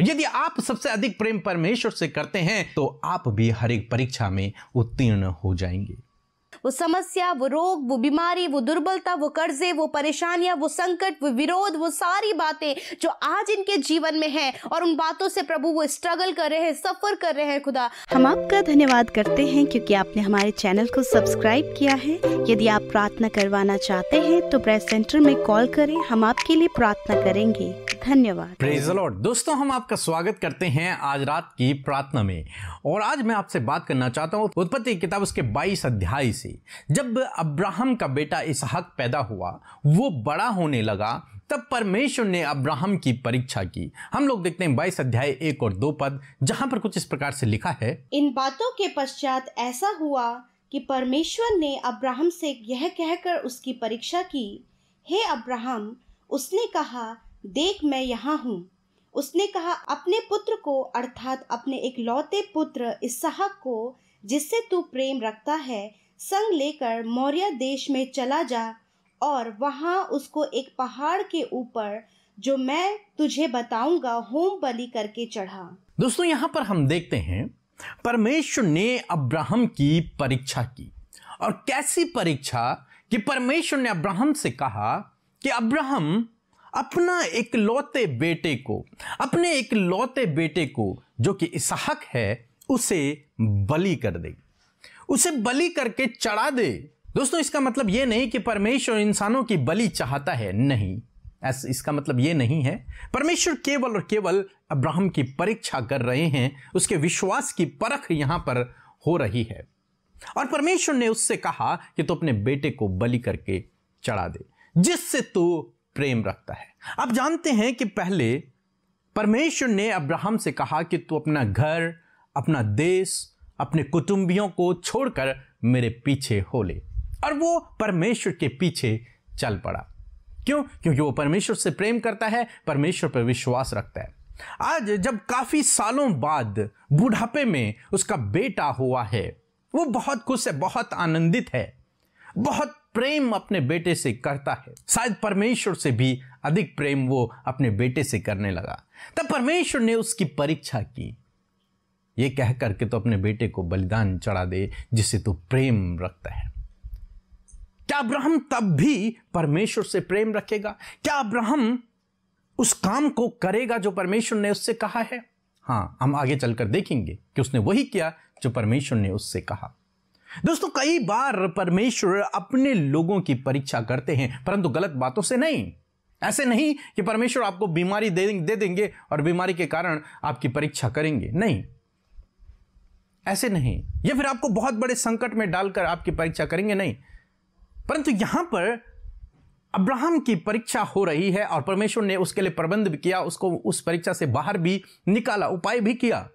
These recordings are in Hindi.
यदि आप सबसे अधिक प्रेम परमेश्वर से करते हैं तो आप भी हर एक परीक्षा में उत्तीर्ण हो जाएँगे। वो समस्या, वो रोग, वो बीमारी, वो दुर्बलता, वो कर्जे, वो परेशानियाँ, वो संकट, वो विरोध, वो सारी बातें जो आज इनके जीवन में है और उन बातों से प्रभु वो स्ट्रगल कर रहे हैं सफ़र कर रहे हैं, खुदा। हम आपका धन्यवाद करते हैं क्योंकि आपने हमारे चैनल को सब्सक्राइब किया है। यदि आप प्रार्थना करवाना चाहते हैं तो प्रेस सेंटर में कॉल करें, हम आपके लिए प्रार्थना करेंगे। धन्यवाद। प्रेज लॉर्ड दोस्तों हम आपका स्वागत करते हैं आज रात की प्रार्थना में। और आज मैं आपसे बात करना चाहता हूँ उत्पत्ति किताब उसके 22 अध्याय से। जब अब्राहम का बेटा इसहाक पैदा हुआ वो बड़ा होने लगा तब परमेश्वर ने अब्राहम की परीक्षा की। हम लोग देखते हैं बाईस अध्याय एक और दो पद जहाँ पर कुछ इस प्रकार से लिखा है। इन बातों के पश्चात ऐसा हुआ कि परमेश्वर ने अब्राहम से यह कहकर उसकी परीक्षा की हे अब्राहम उसने कहा देख मैं यहाँ हूँ। उसने कहा, अपने पुत्र को, अर्थात अपने एक लौते पुत्र इसहाक को, जिससे तू प्रेम रखता है, संग लेकर मौर्य देश में चला जा, और वहाँ उसको एक पहाड़ के ऊपर, जो मैं तुझे बताऊँगा होम बलि करके चढ़ा। दोस्तों, यहाँ पर हम देखते हैं, परमेश्वर ने अब्राहम की परीक्षा की। और कैसी परीक्षा कि परमेश्वर ने अब्राहम से कहा कि अब्राहम अपना एक लौते बेटे को, अपने एक लौते बेटे को जो कि इसहक है, उसे बलि कर दे। उसे बलि करके चढ़ा दे। दोस्तों, इसका मतलब यह नहीं कि परमेश्वर इंसानों की बलि चाहता है। नहीं, ऐसा, इसका मतलब ये नहीं है। परमेश्वर केवल और केवल अब्राहम की परीक्षा कर रहे हैं। उसके विश्वास की परख यहाँ पर हो रही है। और परमेश्वर ने उससे कहा कि तू तो अपने बेटे को बलि करके चढ़ा दे, जिससे तू प्रेम रखता है। आप जानते हैं कि पहले परमेश्वर ने अब्राहम से कहा कि तू अपना घर, अपना देश, अपने कुटुंबियों को छोड़कर मेरे पीछे हो ले। और वो परमेश्वर के पीछे चल पड़ा। क्यों? क्योंकि वो परमेश्वर से प्रेम करता है, परमेश्वर पर विश्वास रखता है। आज जब काफ़ी सालों बाद बुढ़ापे में उसका बेटा हुआ है, वो बहुत खुश है, बहुत आनंदित है, बहुत प्रेम अपने बेटे से करता है। शायद परमेश्वर से भी अधिक प्रेम वो अपने बेटे से करने लगा। तब परमेश्वर ने उसकी परीक्षा की। ये कह करके तो अपने बेटे को बलिदान चढ़ा दे, जिससे तू प्रेम रखता है। क्या अब्राहम तब भी परमेश्वर से प्रेम रखेगा? क्या अब्राहम उस काम को करेगा जो परमेश्वर ने उससे कहा है? हाँ, हम आगे चलकर देखेंगे कि उसने वही किया जो परमेश्वर ने उससे कहा। दोस्तों, कई बार परमेश्वर अपने लोगों की परीक्षा करते हैं, परंतु गलत बातों से नहीं। ऐसे नहीं कि परमेश्वर आपको बीमारी दे दे देंगे और बीमारी के कारण आपकी परीक्षा करेंगे। नहीं। ऐसे नहीं। या फिर आपको बहुत बड़े संकट में डालकर आपकी परीक्षा करेंगे, नहीं। परंतु यहाँ पर अब्राहम की परीक्षा हो रही है और परमेश्वर ने उसके लिए प्रबंध भी किया, उसको उस परीक्षा से बाहर भी निकाला, उपाय भी किया।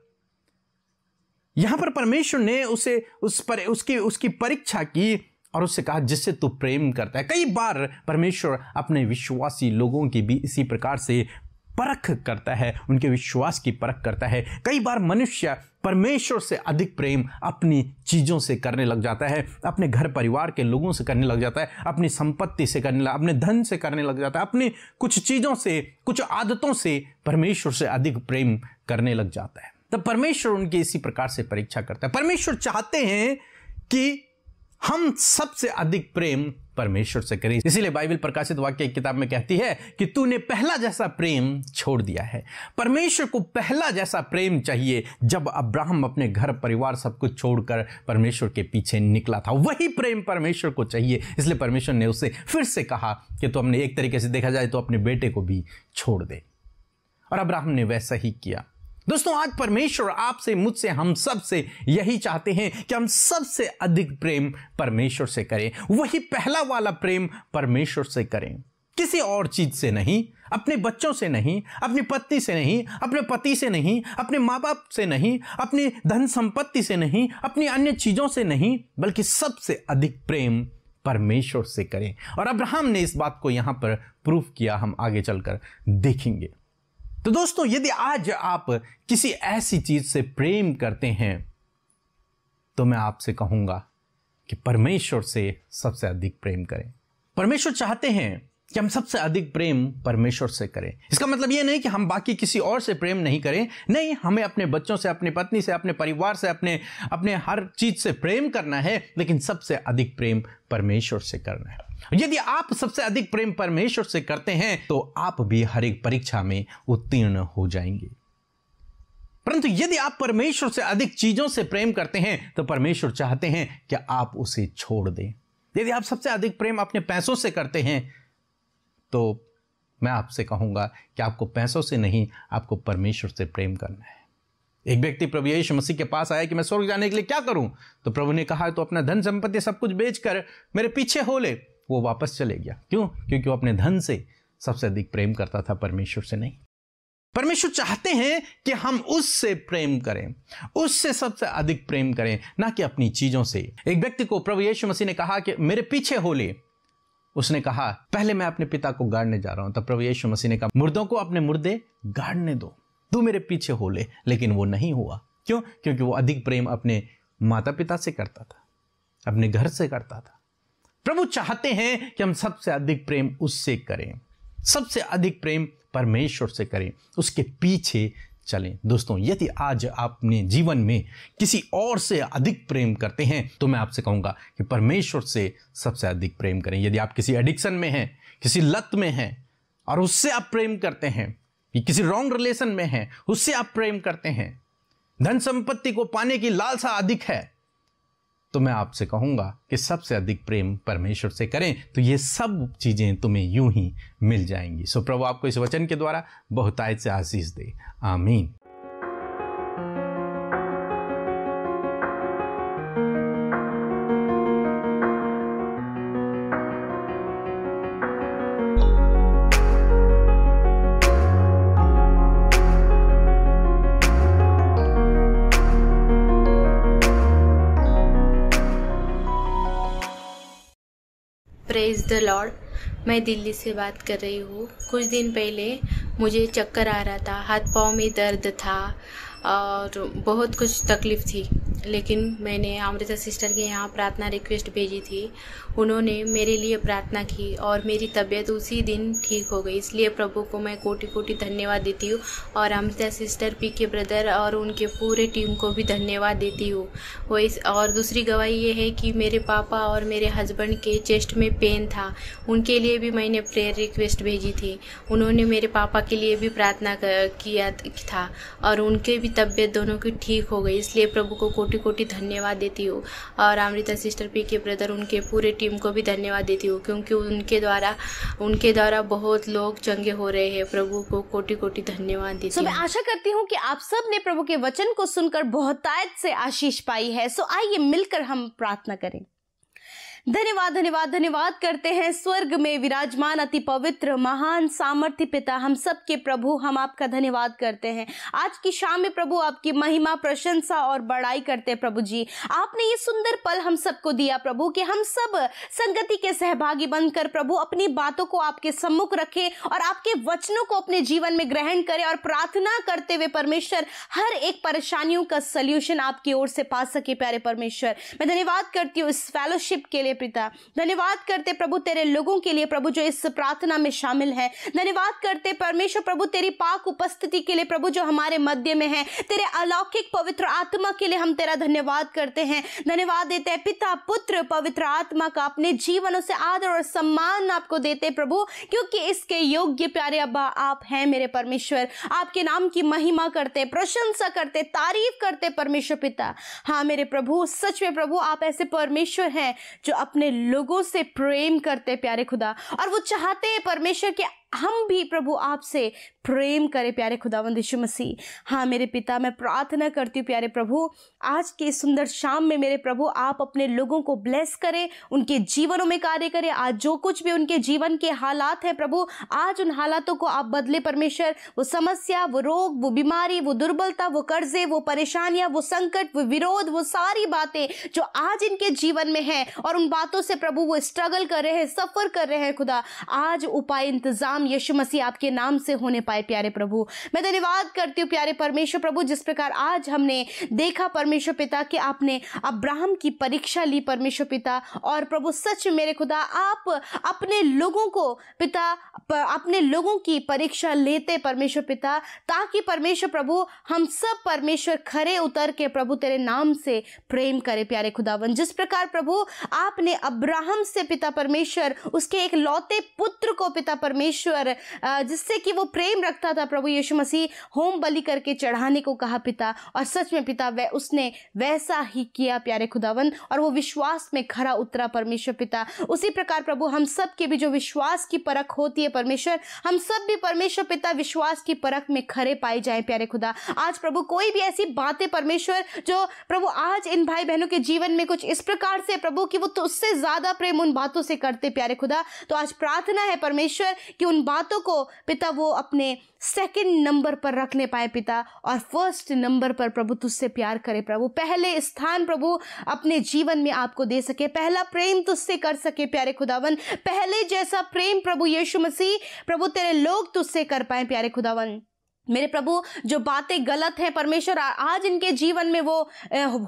यहाँ पर परमेश्वर ने उसे, उस पर, उसकी उसकी परीक्षा की और उससे कहा, जिससे तू प्रेम करता है। कई बार परमेश्वर अपने विश्वासी लोगों की भी इसी प्रकार से परख करता है, उनके विश्वास की परख करता है। कई बार मनुष्य परमेश्वर से अधिक प्रेम अपनी चीज़ों से करने लग जाता है, अपने घर परिवार के लोगों से करने लग जाता है, अपनी संपत्ति से करने लग अपने धन से करने लग जाता है, अपनी कुछ चीज़ों से, कुछ आदतों से परमेश्वर से अधिक प्रेम करने लग जाता है। तब परमेश्वर उनकी इसी प्रकार से परीक्षा करता है। परमेश्वर चाहते हैं कि हम सबसे अधिक प्रेम परमेश्वर से करें। इसीलिए बाइबल प्रकाशित वाक्य किताब में कहती है कि तूने पहला जैसा प्रेम छोड़ दिया है। परमेश्वर को पहला जैसा प्रेम चाहिए जब अब्राहम अपने घर, परिवार सब कुछ छोड़कर परमेश्वर के पीछे निकला था। वही प्रेम परमेश्वर को चाहिए। इसलिए परमेश्वर ने उसे फिर से कहा कि तो हमने एक तरीके से देखा जाए तो अपने बेटे को भी छोड़ दे। और अब्राहम ने वैसा ही किया। दोस्तों, आज परमेश्वर आपसे, मुझसे, हम सबसे यही चाहते हैं कि हम सबसे अधिक प्रेम परमेश्वर से करें। वही पहला वाला प्रेम परमेश्वर से करें। किसी और चीज़ से नहीं, अपने बच्चों से नहीं, अपनी पत्नी से नहीं, अपने पति से नहीं, अपने माँ बाप से नहीं, अपनी धन संपत्ति से नहीं, अपनी अन्य चीज़ों से नहीं, बल्कि सबसे अधिक प्रेम परमेश्वर से करें। और अब्राहम ने इस बात को यहाँ पर प्रूफ किया, हम आगे चलकर देखेंगे। तो दोस्तों, यदि आज आप किसी ऐसी चीज़ से प्रेम करते हैं तो मैं आपसे कहूँगा कि परमेश्वर से सबसे अधिक प्रेम करें। परमेश्वर चाहते हैं कि हम सबसे अधिक प्रेम परमेश्वर से करें। इसका मतलब यह नहीं कि हम बाकी किसी और से प्रेम नहीं करें। नहीं, हमें अपने बच्चों से, अपनी पत्नी से, अपने परिवार से, अपने अपने हर चीज़ से प्रेम करना है, लेकिन सबसे अधिक प्रेम परमेश्वर से करना है। यदि आप सबसे अधिक प्रेम परमेश्वर से करते हैं तो आप भी हर एक परीक्षा में उत्तीर्ण हो जाएँगे। परंतु यदि आप परमेश्वर से अधिक चीज़ों से प्रेम करते हैं तो परमेश्वर चाहते हैं कि आप उसे छोड़ दें। यदि आप सबसे अधिक प्रेम अपने पैसों से करते हैं तो मैं आपसे कहूँगा कि आपको पैसों से नहीं, आपको परमेश्वर से प्रेम करना है। एक व्यक्ति प्रभु यीशु मसीह के पास आया कि मैं स्वर्ग जाने के लिए क्या करूँ? तो प्रभु ने कहा तो अपना धन संपत्ति सब कुछ बेचकर मेरे पीछे हो ले। वो वापस चले गया। क्यों? क्योंकि वो अपने धन से सबसे अधिक प्रेम करता था, परमेश्वर से नहीं। परमेश्वर चाहते हैं कि हम उससे प्रेम करें, उससे सबसे अधिक प्रेम करें, ना कि अपनी चीज़ों से। एक व्यक्ति को प्रभु यीशु मसीह ने कहा कि, मेरे पीछे हो ले। उसने कहा, पहले मैं अपने पिता को गाड़ने जा रहा हूँ। तब प्रभु यीशु मसीह ने कहा, मुर्दों को अपने मुर्दे गाड़ने दो। तू मेरे पीछे हो ले। लेकिन वो नहीं हुआ। क्यों? क्योंकि वो अधिक प्रेम अपने माता पिता से करता था, अपने घर से करता था। प्रभु चाहते हैं कि हम सबसे अधिक प्रेम उससे करें। सबसे अधिक प्रेम परमेश्वर से करें। उसके पीछे चलें। दोस्तों, यदि आज आप अपने जीवन में किसी और से अधिक प्रेम करते हैं तो मैं आपसे कहूँगा कि परमेश्वर से सबसे अधिक प्रेम करें। यदि आप किसी एडिक्शन में हैं, किसी लत में हैं, और उससे आप प्रेम करते हैं, कि किसी रॉन्ग रिलेशन में हैं, उससे आप प्रेम करते हैं, धन संपत्ति को पाने की लालसा अधिक है तो मैं आपसे कहूँगा कि सबसे अधिक प्रेम परमेश्वर से करें तो ये सब चीज़ें तुम्हें यूँ ही मिल जाएँगी। सो प्रभु आपको इस वचन के द्वारा बहुतायत से आशीष दे। आमीन। द लॉर्ड, मैं दिल्ली से बात कर रही हूँ। कुछ दिन पहले मुझे चक्कर आ रहा था, हाथ पाँव में दर्द था और बहुत कुछ तकलीफ़ थी। लेकिन मैंने अमृता सिस्टर के यहाँ प्रार्थना रिक्वेस्ट भेजी थी। उन्होंने मेरे लिए प्रार्थना की और मेरी तबीयत उसी दिन ठीक हो गई। इसलिए प्रभु को मैं कोटि कोटि धन्यवाद देती हूँ और Amrita sister P K brother और उनके पूरे टीम को भी धन्यवाद देती हूँ। वो इस और दूसरी गवाही ये है कि मेरे पापा और मेरे हस्बैंड के चेस्ट में पेन था। उनके लिए भी मैंने प्रेयर रिक्वेस्ट भेजी थी। उन्होंने मेरे पापा के लिए भी प्रार्थना किया था और उनके भी तबीयत दोनों की ठीक हो गई। इसलिए प्रभु को कोटि कोटि कोटि धन्यवाद देती हूँ। और Amrita sister P K brother उनके पूरे टीम को भी धन्यवाद देती हूँ क्योंकि उनके द्वारा उनके द्वारा बहुत लोग चंगे हो रहे हैं। प्रभु को कोटि कोटि धन्यवाद देती so, मैं आशा करती हूँ कि आप सबने प्रभु के वचन को सुनकर बहुतायत से आशीष पाई है। सो आइए मिलकर हम प्रार्थना करें। धन्यवाद धन्यवाद धन्यवाद करते हैं स्वर्ग में विराजमान, अति पवित्र, महान, सामर्थ्य पिता हम सब के प्रभु, हम आपका धन्यवाद करते हैं। आज की शाम में प्रभु आपकी महिमा, प्रशंसा और बड़ाई करते हैं प्रभु जी। आपने ये सुंदर पल हम सबको दिया प्रभु कि हम सब संगति के सहभागी बनकर प्रभु अपनी बातों को आपके सम्मुख रखें और आपके वचनों को अपने जीवन में ग्रहण करें और प्रार्थना करते हुए परमेश्वर हर एक परेशानियों का सोल्यूशन आपकी ओर से पा सके प्यारे परमेश्वर। मैं धन्यवाद करती हूँ इस फेलोशिप के लिए पिता। धन्यवाद करते प्रभु तेरे लोगों के लिए, प्रभु जो इस प्रार्थना में शामिल है। धन्यवाद करते परमेश्वर प्रभु तेरी पाक उपस्थिति के लिए, प्रभु जो हमारे मध्य में है। तेरे अलौकिक पवित्र आत्मा के लिए हम तेरा धन्यवाद करते हैं। धन्यवाद देते हैं, पिता, पुत्र, पवित्र आत्मा का अपने जीवनों से आदर और सम्मान आपको देते प्रभु, क्योंकि इसके योग्य प्यारे अब्बा आप हैं मेरे परमेश्वर। आपके नाम की महिमा करते प्रशंसा करते तारीफ़ करते परमेश्वर पिता। हाँ मेरे प्रभु, सच में प्रभु, आप ऐसे परमेश्वर हैं जो अपने लोगों से प्रेम करते प्यारे खुदा। और वो चाहते हैं परमेश्वर के हम भी प्रभु आपसे प्रेम करें, प्यारे खुदावंद यीशु मसीह। हाँ मेरे पिता, मैं प्रार्थना करती हूँ, प्यारे प्रभु, आज के सुंदर शाम में मेरे प्रभु, आप अपने लोगों को ब्लेस करें, उनके जीवनों में कार्य करें, आज जो कुछ भी उनके जीवन के हालात हैं प्रभु, आज उन हालातों को आप बदले, परमेश्वर, वो समस्या, वो रोग, वो बीमारी, वो दुर्बलता, वो कर्जे, वो परेशानियाँ, वो संकट, वो विरोध, वो सारी बातें जो आज इनके जीवन में है और उन बातों से प्रभु, वो स्ट्रगल कर रहे हैं सफ़र कर रहे हैं खुदा, आज उपाय, इंतज़ाम यीशु मसीह आपके नाम से होने पाए प्यारे प्रभु। मैं धन्यवाद करती हूँ प्यारे परमेश्वर प्रभु, जिस प्रकार आज हमने देखा परमेश्वर पिता कि आपने अब्राहम की परीक्षा ली परमेश्वर पिता। और प्रभु, सच मेरे खुदा, आप अपने लोगों को पिता अपने लोगों की परीक्षा लेते परमेश्वर पिता, ताकि परमेश्वर प्रभु, हम सब परमेश्वर खरे उतर के प्रभु तेरे नाम से प्रेम करे प्यारे खुदावन। जिस प्रकार प्रभु, आपने अब्राहम से पिता परमेश्वर, उसके एक लौते पुत्र को पिता परमेश्वर जिससे कि वो प्रेम रखता था प्रभु यीशु मसीह, होम बलि करके चढ़ाने को कहा पिता, और सच में पिता वह उसने वैसा ही किया प्यारे खुदावन, और वो विश्वास में खरा उतरा परमेश्वर पिता। उसी प्रकार प्रभु, हम सब के भी जो विश्वास की परख होती है परमेश्वर, हम सब भी परमेश्वर पिता विश्वास की परख में खरे पाए जाए प्यारे खुदा। आज प्रभु, कोई भी ऐसी बातें परमेश्वर, जो प्रभु आज इन भाई बहनों के जीवन में कुछ इस प्रकार से प्रभु, कि वो तो उससे ज़्यादा प्रेम उन बातों से करते प्यारे खुदा। तो आज प्रार्थना है परमेश्वर, कि बातों को पिता वो अपने सेकंड नंबर पर रखने पाए पिता और फ़र्स्ट नंबर पर प्रभु तुझसे प्यार करे प्रभु। पहले स्थान प्रभु अपने जीवन में आपको दे सके, पहला प्रेम तुझसे कर सके प्यारे खुदावन। पहले जैसा प्रेम प्रभु यीशु मसीह, प्रभु तेरे लोग तुझसे कर पाए प्यारे खुदावन। मेरे प्रभु, जो बातें गलत हैं, परमेश्वर आज इनके जीवन में वो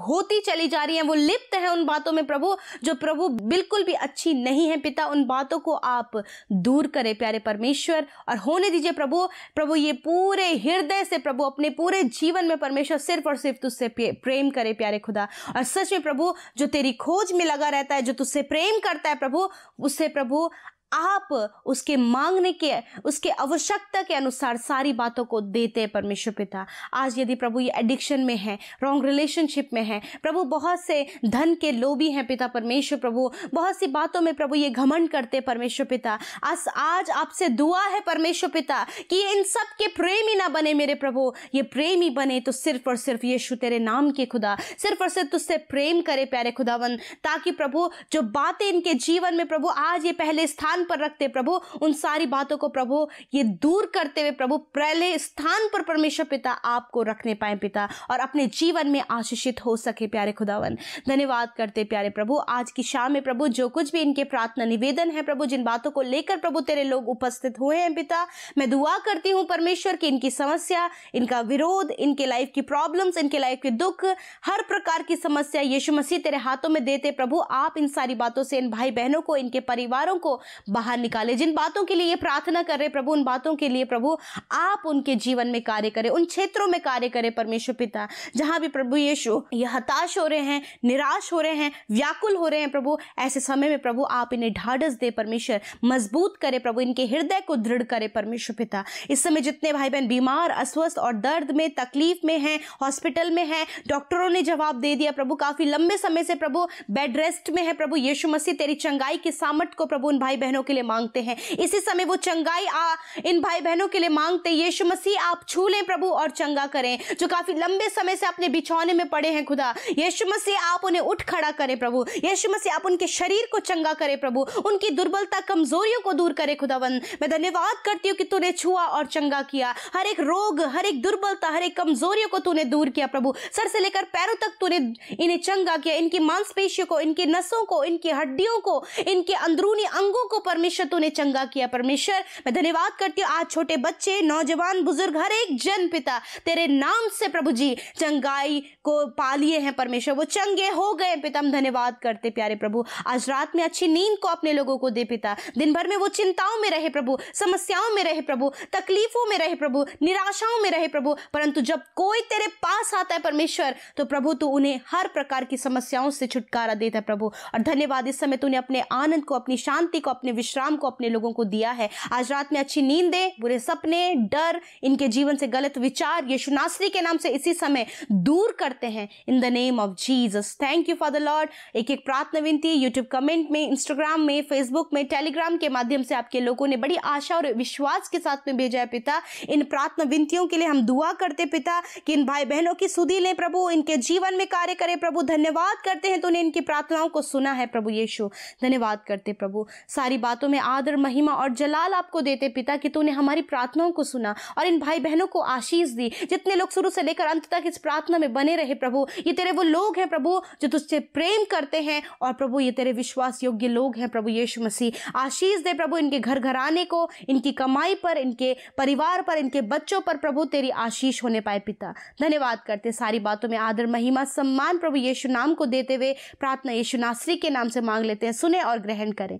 होती चली जा रही हैं, वो लिप्त हैं उन बातों में प्रभु, जो प्रभु बिल्कुल भी अच्छी नहीं है पिता, उन बातों को आप दूर करें, प्यारे परमेश्वर, और होने दीजिए प्रभु प्रभु ये पूरे हृदय से प्रभु, अपने पूरे जीवन में परमेश्वर सिर्फ़ और सिर्फ़ तुझसे प्रेम करे, प्यारे खुदा, और सच में प्रभु, जो तेरी खोज में लगा रहता है, जो तुझसे प्रेम करता है प्रभु, उससे प्रभु आप उसके मांगने के, उसके आवश्यकता के अनुसार सारी बातों को देते हैं परमेश्वर पिता। आज यदि प्रभु ये एडिक्शन में है रॉन्ग रिलेशनशिप में है, प्रभु बहुत से धन के लोभी हैं पिता परमेश्वर प्रभु। बहुत सी बातों में प्रभु ये घमंड करते परमेश्वर पिता। आज आज आपसे दुआ है परमेश्वर पिता कि ये इन सब के प्रेम ही ना बने मेरे प्रभु। ये प्रेम ही बने तो सिर्फ़ और सिर्फ़ यीशु तेरे नाम के खुदा। सिर्फ़ और सिर्फ़ तुझसे प्रेम करे प्यारे खुदावन, ताकि प्रभु जो बातें इनके जीवन में प्रभु आज ये पहले स्थान स्थान पर रखते प्रभु। उन सारी बातों को प्रभु, ये दूर करते हुए प्रभु, पहले स्थान पर परमेश्वर पिता आपको रखने पाए पिता, और अपने जीवन में आशीषित हो सके प्यारे खुदावन। धन्यवाद करते प्यारे प्रभु। आज की शाम में प्रभु, जो कुछ भी इनके प्रार्थना निवेदन है प्रभु, जिन बातों को लेकर प्रभु तेरे लोग उपस्थित हुए हैं पिता, मैं दुआ करती हूँ परमेश्वर की इनकी समस्या, इनका विरोध, इनके लाइफ की प्रॉब्लम्स, इनके लाइफ के दुख, हर प्रकार की समस्या यीशु मसीह तेरे हाथों में देते प्रभु। आप इन सारी बातों से, इन भाई बहनों को, इनके परिवारों को बाहर निकाले। जिन बातों के लिए ये प्रार्थना कर रहे प्रभु, उन बातों के लिए प्रभु आप उनके जीवन में कार्य करें, उन क्षेत्रों में कार्य करें परमेश्वर पिता। जहाँ भी प्रभु यीशु, ये हताश हो रहे हैं, निराश हो रहे हैं, व्याकुल हो रहे हैं प्रभु, ऐसे समय में प्रभु आप इन्हें ढाढ़स दे परमेश्वर। मज़बूत करे प्रभु, इनके हृदय को दृढ़ करे परमेश्वर पिता। इस समय जितने भाई बहन बीमार, अस्वस्थ और दर्द में, तकलीफ़ में हैं, हॉस्पिटल में हैं, डॉक्टरों ने जवाब दे दिया प्रभु, काफ़ी लंबे समय से प्रभु बेड रेस्ट में है प्रभु, यीशु मसीह तेरी चंगाई की सामर्थ को प्रभु उन भाई बहनों के लिए मांगते हैं। इसी समय वो चंगाई, आ, इन भाई बहनों के लिए मांगते यीशु मसीह, आप छू लें प्रभु और चंगा करें। जो काफ़ी लंबे समय से अपने बिछौने में पड़े हैं खुदा। यीशु मसीह, आप उन्हें उठ खड़ा करें प्रभु। यीशु मसीह, आप उनके शरीर को चंगा करें प्रभु। उनकी दुर्बलता, कमजोरियों को दूर करे खुदावन। मैं धन्यवाद करती हूँ कि तूने छुआ और चंगा किया। हर एक रोग, हर एक दुर्बलता, हर एक कमजोरियों को तूने दूर किया प्रभु। सर से लेकर पैरों तक तूने इन्हें चंगा किया। इनकी मांसपेशियों को, इनकी नसों को, इनकी हड्डियों को, इनके अंदरूनी अंगों को परमेश्वर, तूने चंगा किया परमेश्वर। मैं धन्यवाद करती हूँ, आज छोटे बच्चे, नौजवान, बुज़ुर्ग, हर एक जन पिता, तेरे नाम से प्रभु जी, चंगाई को पालिए हैं परमेश्वर। वो चंगे हो गए पिता, हम धन्यवाद करते प्यारे प्रभु। आज रात में अच्छी नींद को अपने लोगों को दे पिता। दिन भर में वो चिंताओं में रहे प्रभु, समस्याओं में रहे प्रभु, तकलीफों में रहे प्रभु, निराशाओं में रहे प्रभु। परंतु जब कोई तेरे पास आता है परमेश्वर तो प्रभु तू उन्हें हर प्रकार की समस्याओं से छुटकारा देता है प्रभु। और धन्यवाद, इस समय तूने अपने आनंद को, अपनी शांति को, अपने विश्राम को अपने लोगों को दिया है। आज रात में अच्छी नींद दे, बुरे सपने, डर, इनके जीवन से गलत विचार, यीशु नासरी के नाम से इसी समय दूर करते हैं। In the name of Jesus thank you for the Lord एक एक प्रार्थना विनती यूट्यूब कमेंट में इंस्टाग्राम में फेसबुक में टेलीग्राम के माध्यम से आपके लोगों ने बड़ी आशा और विश्वास के साथ में भेजा है पिता। इन प्रार्थना विनतियों के लिए हम दुआ करते पिता कि इन भाई बहनों की सुधी लें प्रभु, इनके जीवन में कार्य करें प्रभु। धन्यवाद करते हैं तूने इनकी प्रार्थनाओं को सुना है प्रभु यीशु। धन्यवाद करते प्रभु। सारी बातों में आदर, महिमा और जलाल आपको देते पिता कि तूने हमारी प्रार्थनाओं को सुना और इन भाई बहनों को आशीष दी। जितने लोग शुरू से लेकर अंत तक इस प्रार्थना में बने रहे, प्रभु, ये तेरे वो लोग हैं, प्रभु, जो तुझसे प्रेम करते हैं और प्रभु, ये तेरे विश्वास योग्य लोग हैं, प्रभु यीशु मसीह। आशीष दे प्रभु इनके घर घराने को, इनकी कमाई पर, इनके परिवार पर, इनके बच्चों पर, प्रभु, तेरी आशीष होने पाए पिता। धन्यवाद करते सारी बातों में आदर, महिमा, सम्मान प्रभु यीशु नाम को देते हुए प्रार्थना यीशु नासरी के नाम से मांग लेते हैं, सुने और ग्रहण करें।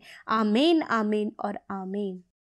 आमीन आमीन और आमीन।